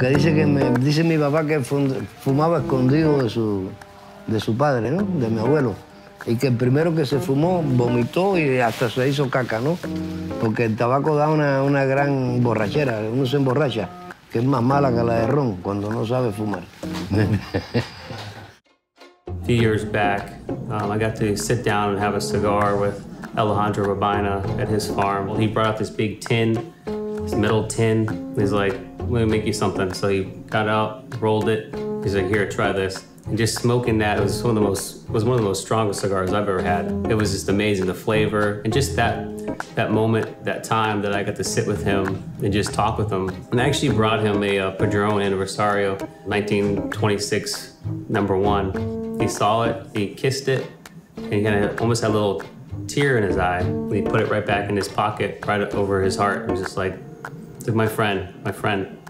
que dice que me, dice mi papá que fumaba escondido de su, de su padre, ¿no? De mi abuelo. Y que el primero que se fumó vomitó y hasta se hizo caca, ¿no? Porque el tabaco da una, una gran borrachera, uno se emborracha, que es más mala que la de ron cuando no sabe fumar. A few years back, um, I got to sit down and have a cigar with Alejandro Rabina at his farm. He brought out this big tin, this metal tin. He's like, let me make you something. So he got out, rolled it. He's like, here, try this. And just smoking that it was one of the most was one of the most strongest cigars I've ever had. It was just amazing, the flavor and just that that moment, that time that I got to sit with him and just talk with him. And I actually brought him a, uh, a Padron Anniversario 1926 number one. He saw it, he kissed it, and he kind of almost had a little tear in his eye. And he put it right back in his pocket, right over his heart. and was just like my friend, my friend.